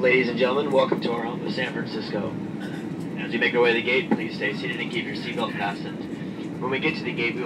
Ladies and gentlemen, welcome to our home of San Francisco. As you make your way to the gate, please stay seated and keep your seatbelt fastened. When we get to the gate, we will